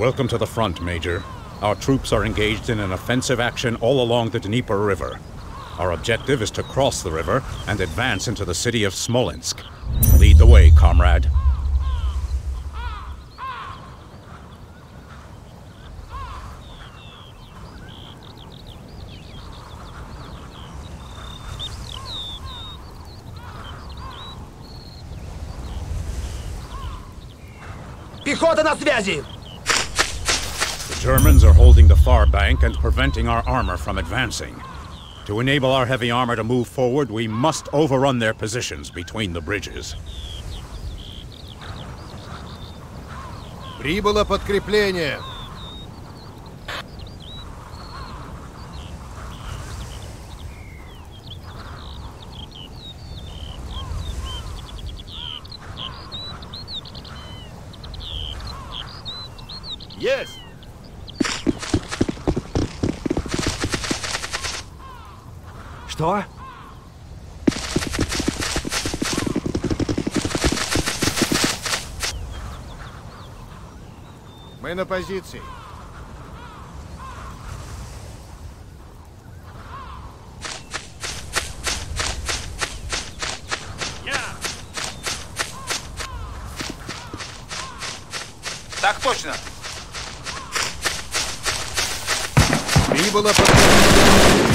Welcome to the front, Major. Our troops are engaged in an offensive action all along the Dnieper River. Our objective is to cross the river and advance into the city of Smolensk. Lead the way, comrade. Пехота на связи! The Germans are holding the far bank and preventing our armor from advancing. To enable our heavy armor to move forward, we must overrun their positions between the bridges. Прибыло подкрепление. Позиции. Так точно. Прибыло подкрепление.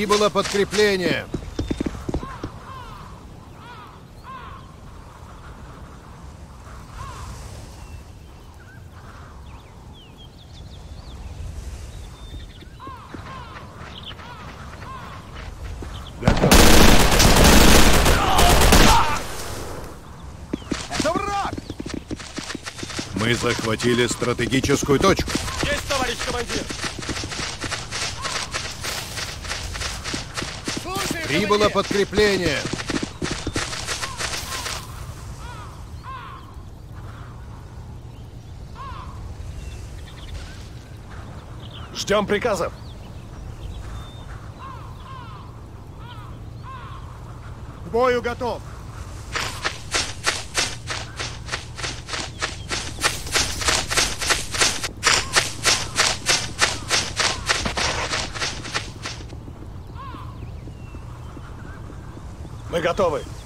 Прибыло подкрепление. Мы захватили стратегическую точку. Есть, товарищ командир! Прибыло подкрепление. Ждем приказов. К бою готов. Мы готовы.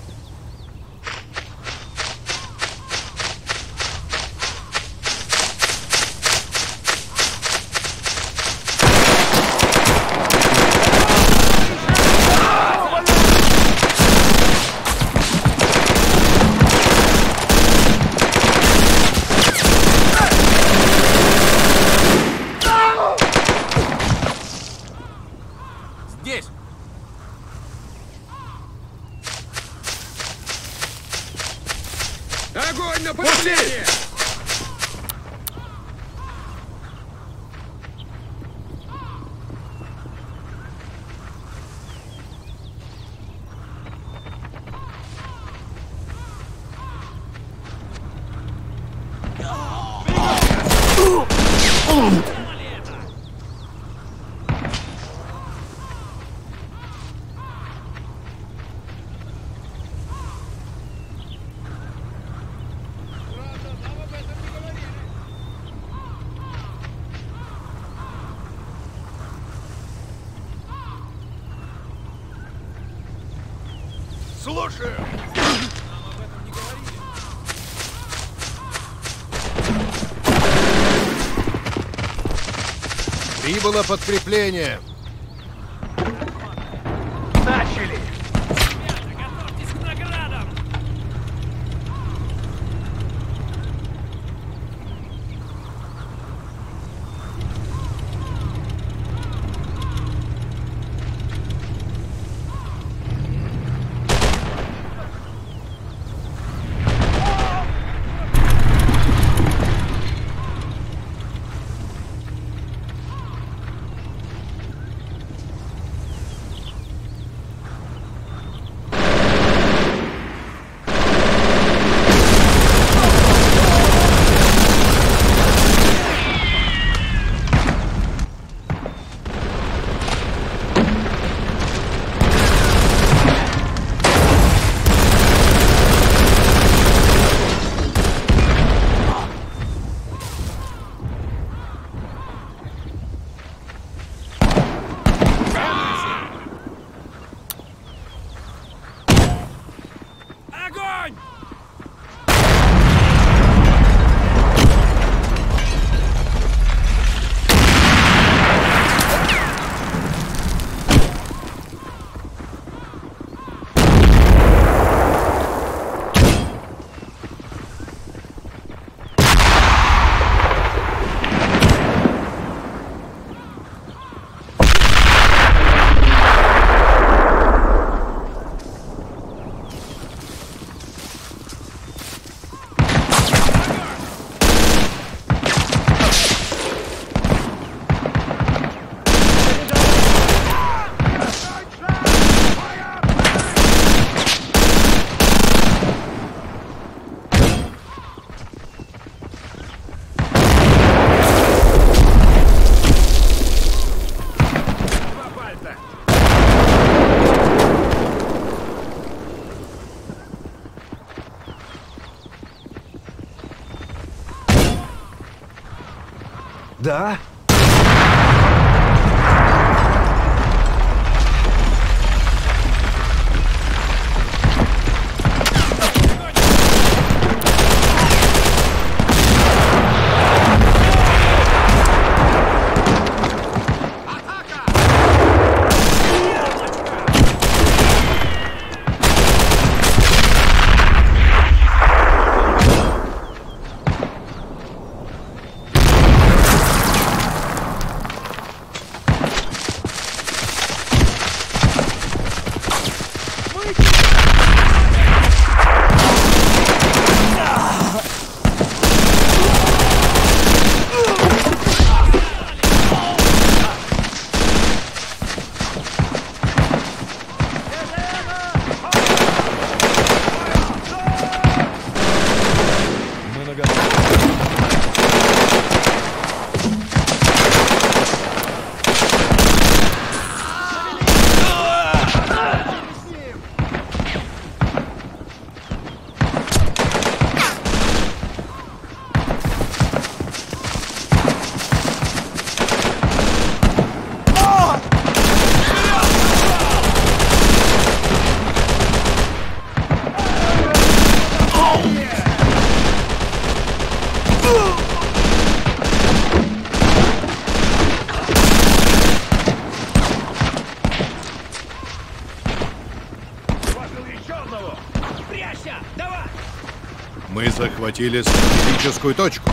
Прибыло подкрепление. Мы захватили стратегическую точку.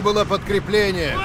Прибыло подкрепление!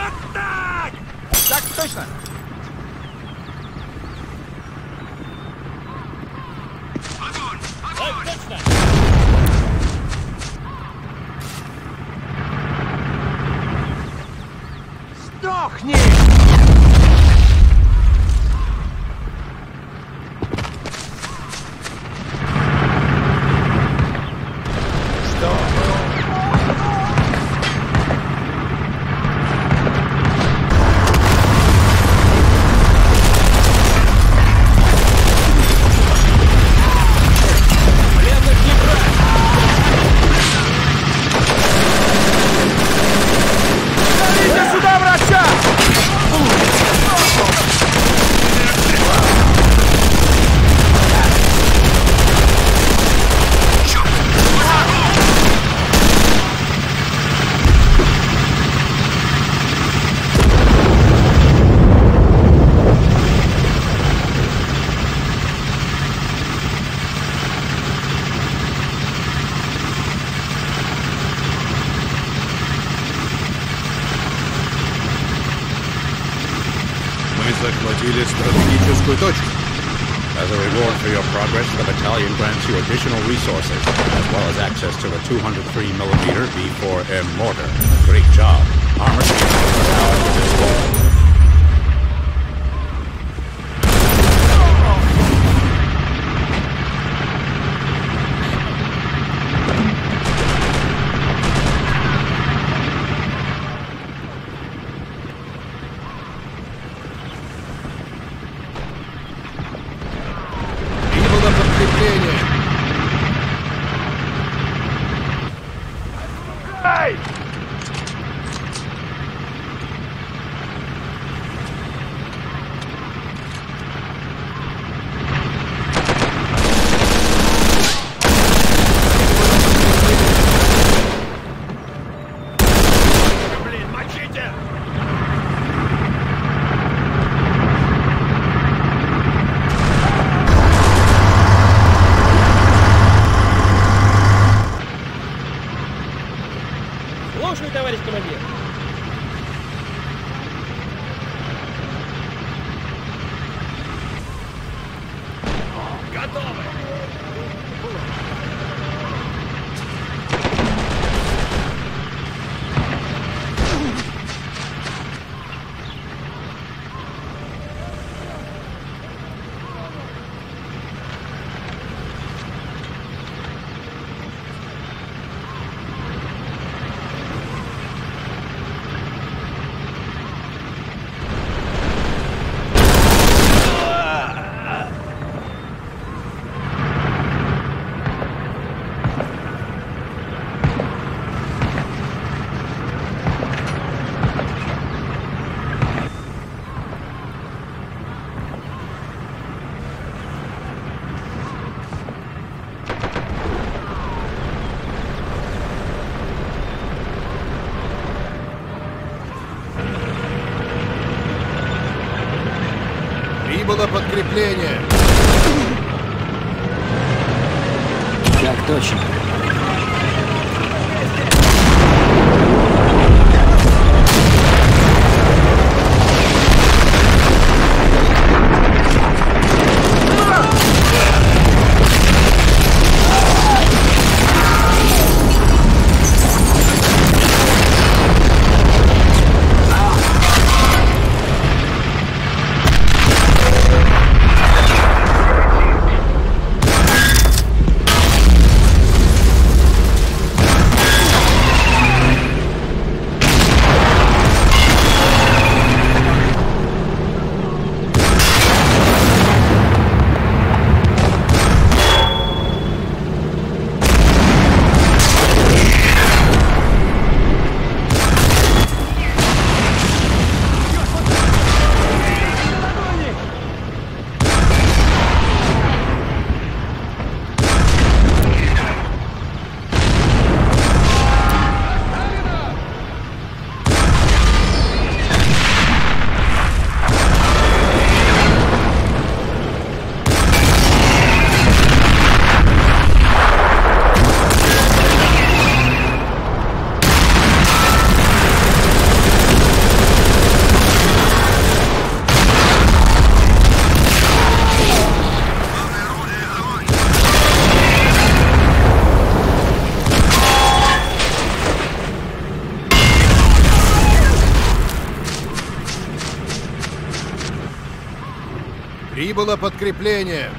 Подкрепление.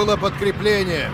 Прибыло подкрепление.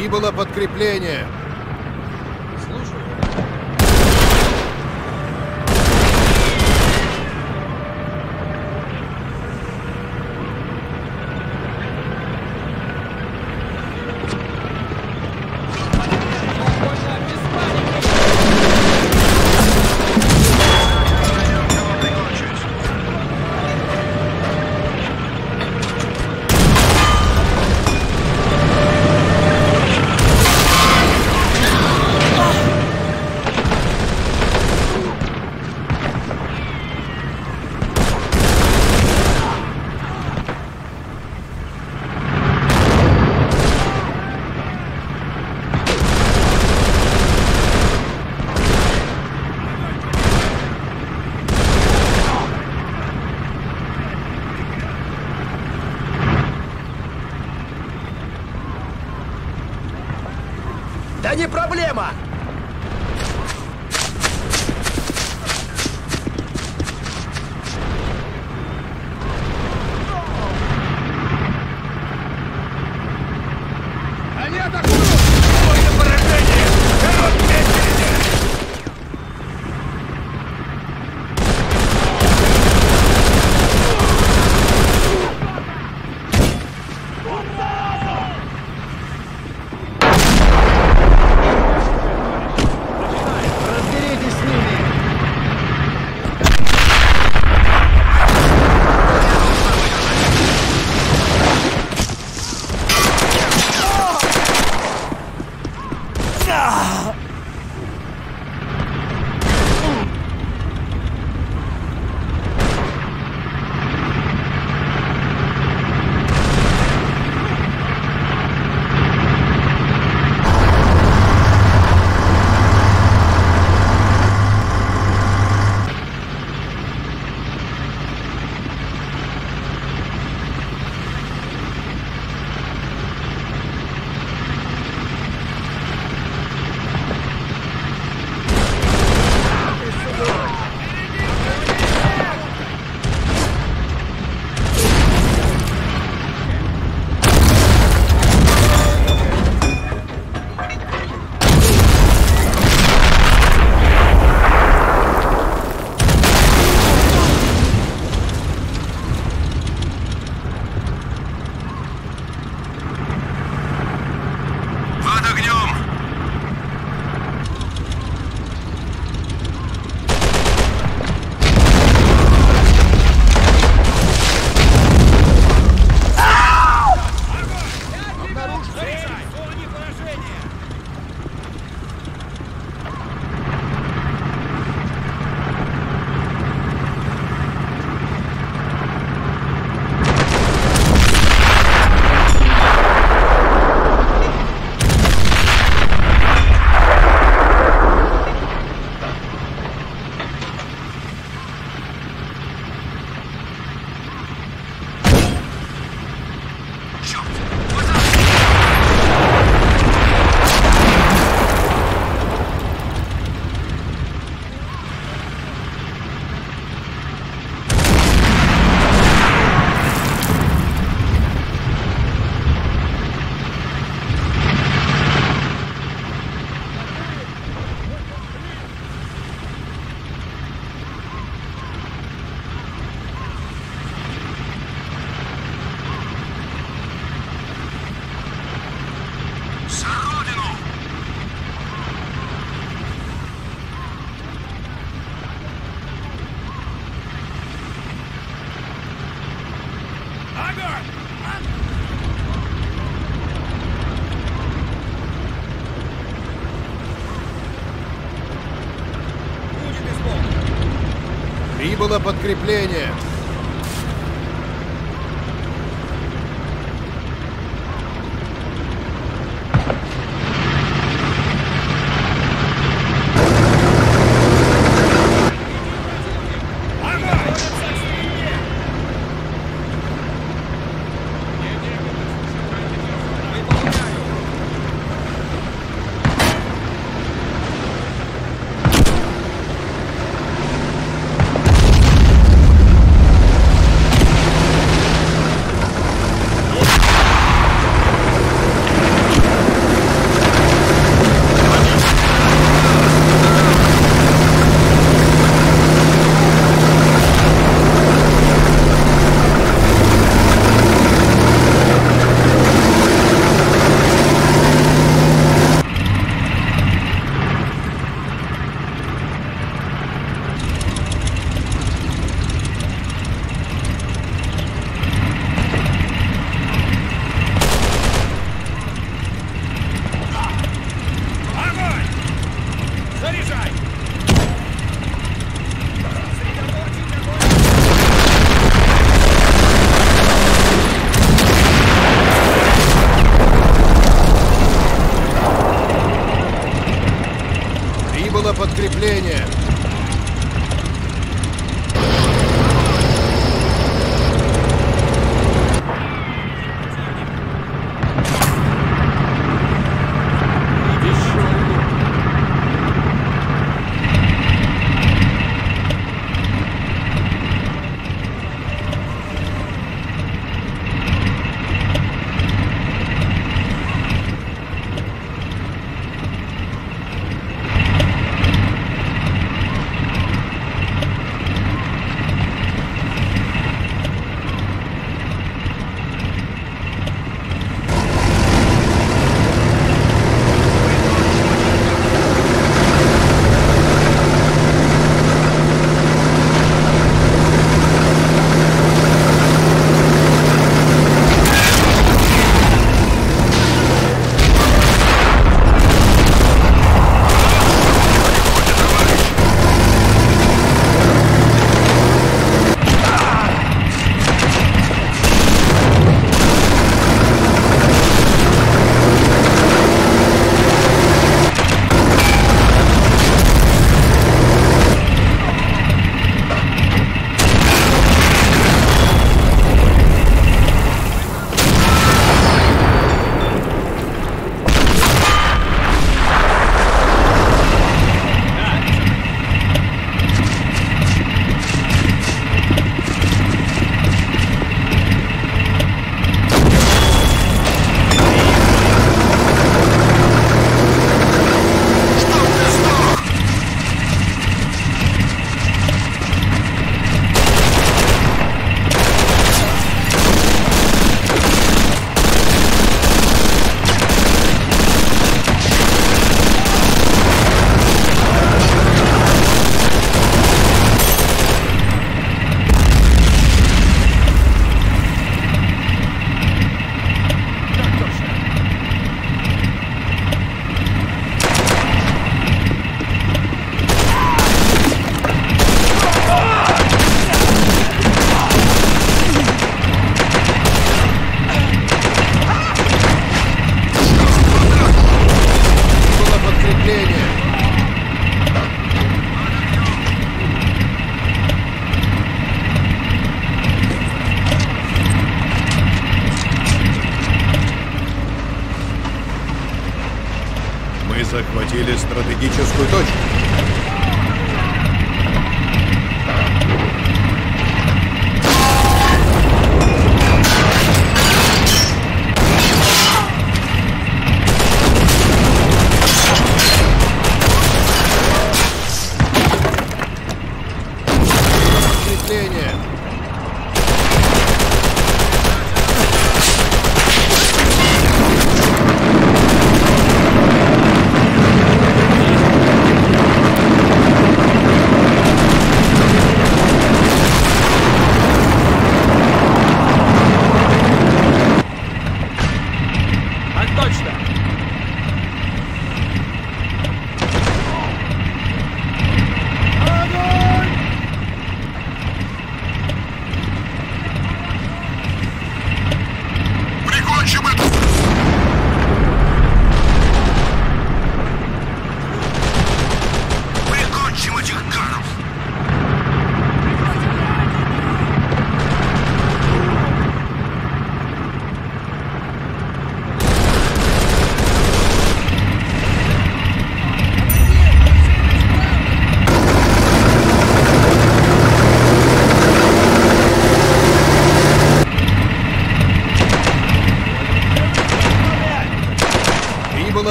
Прибыло подкрепление. Прибыло подкрепление.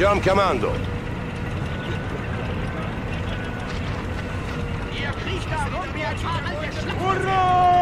Stiamo chiamando. Ihr Krieger, wir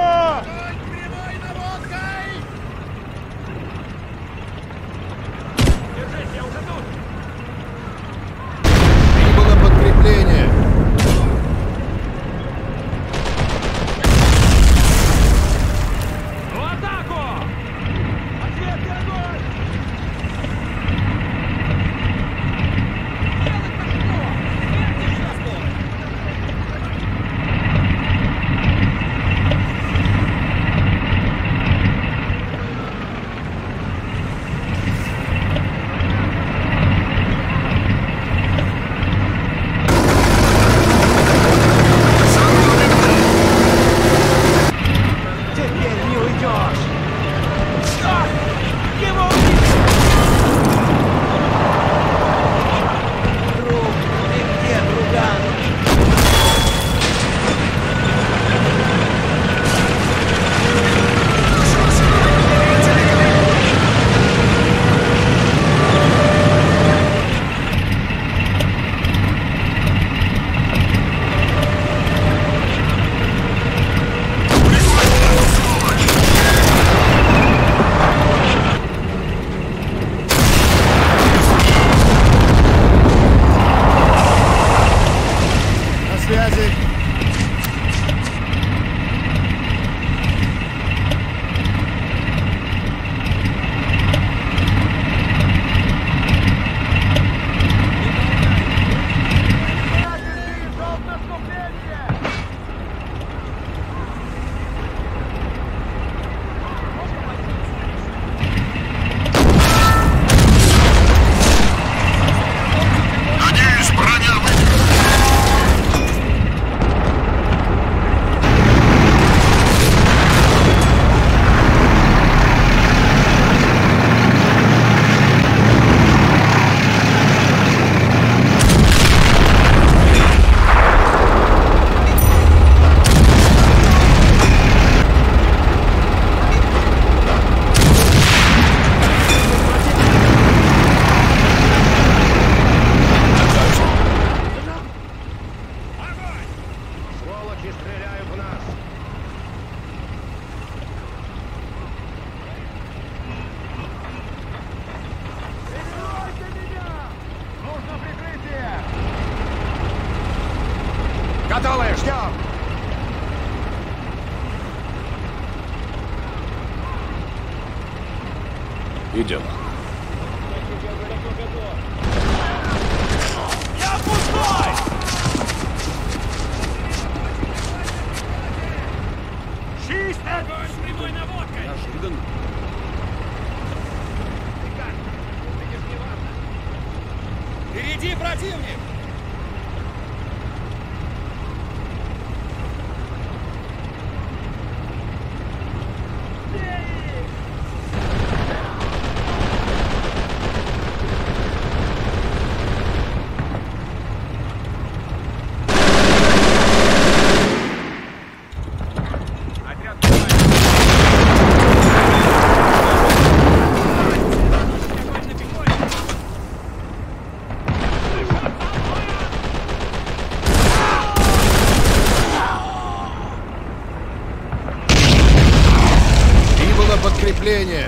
Неожиданно. Впереди противник! Подкрепление.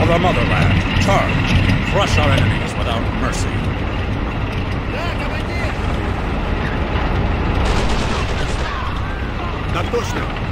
of the motherland. Charge! Crush our enemies without mercy. Так!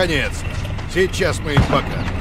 Наконец-то. Сейчас мы им покажем.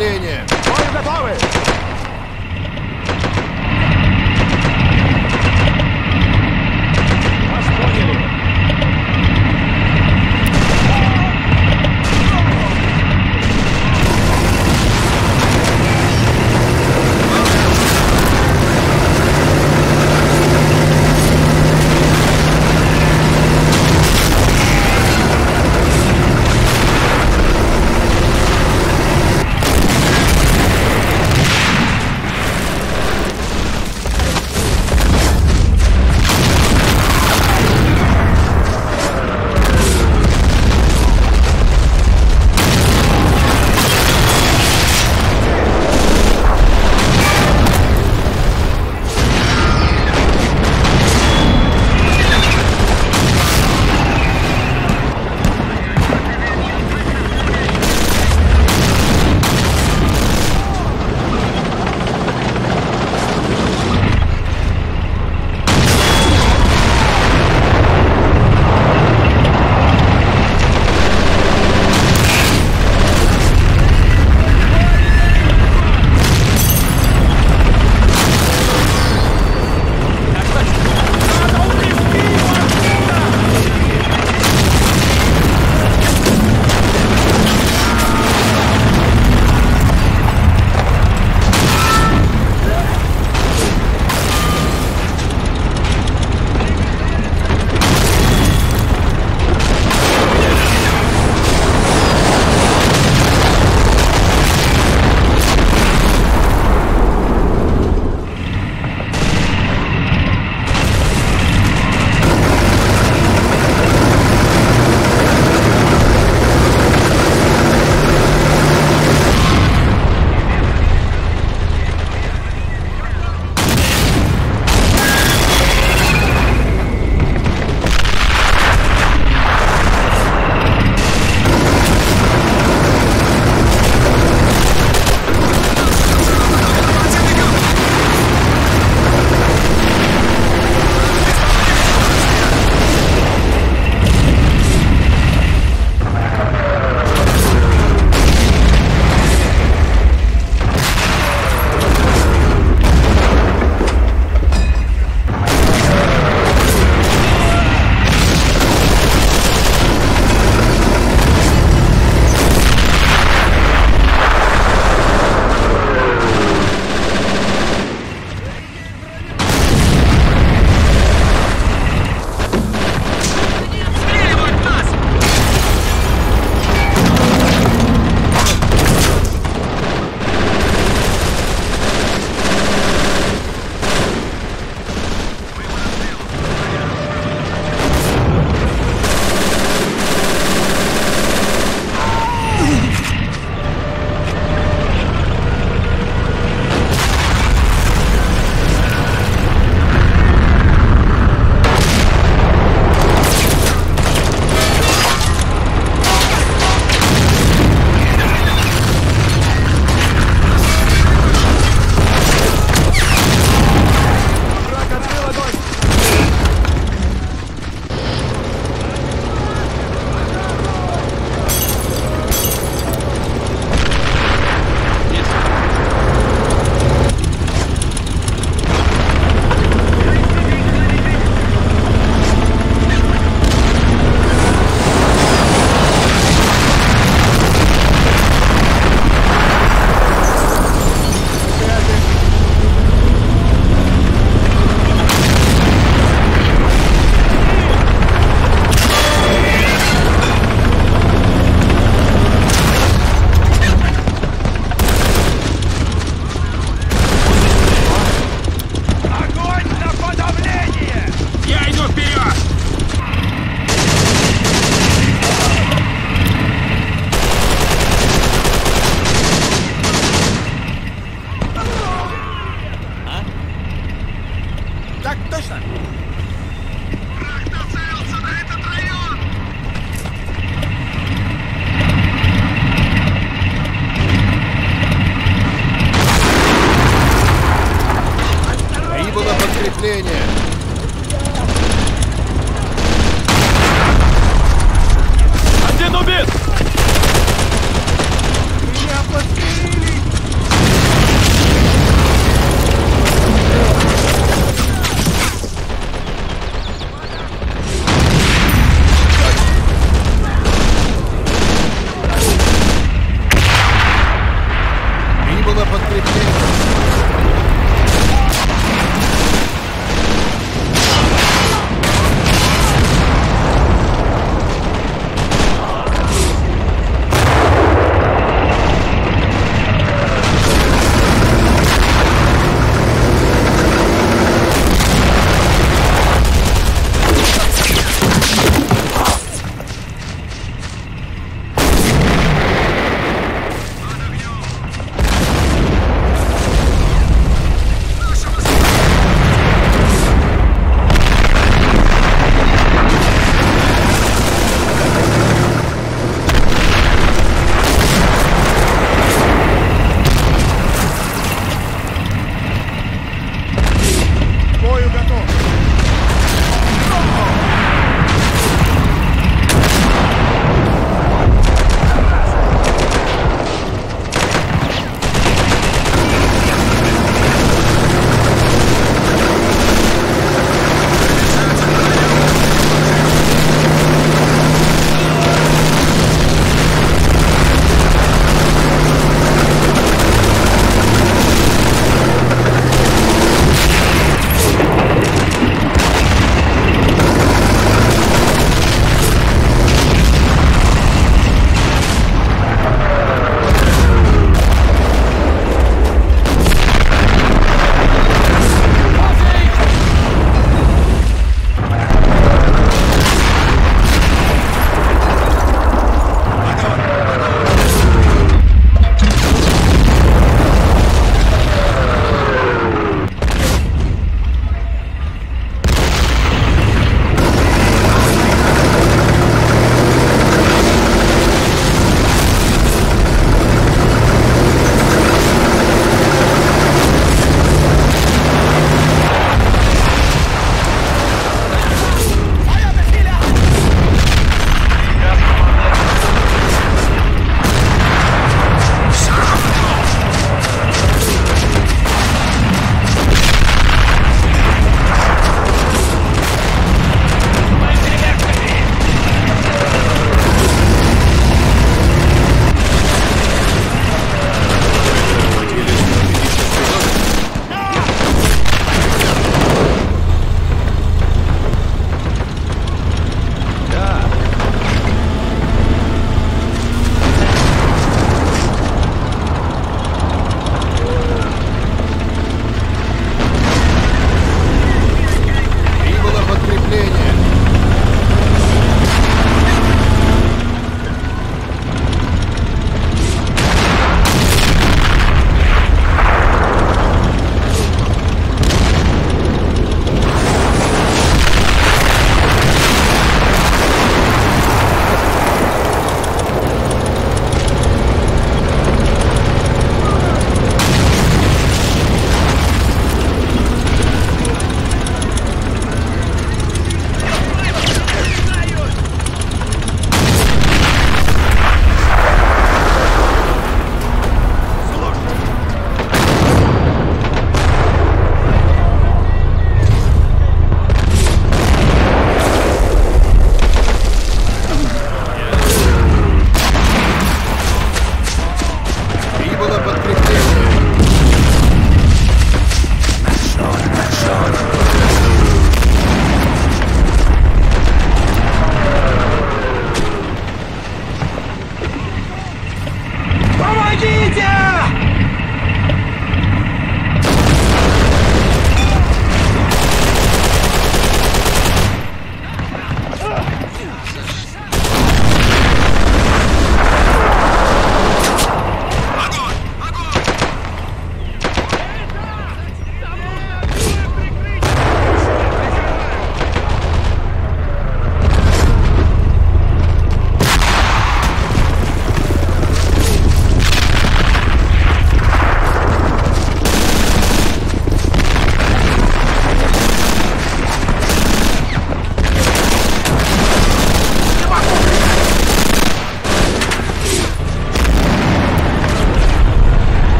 Подкрепление. Бою готовы!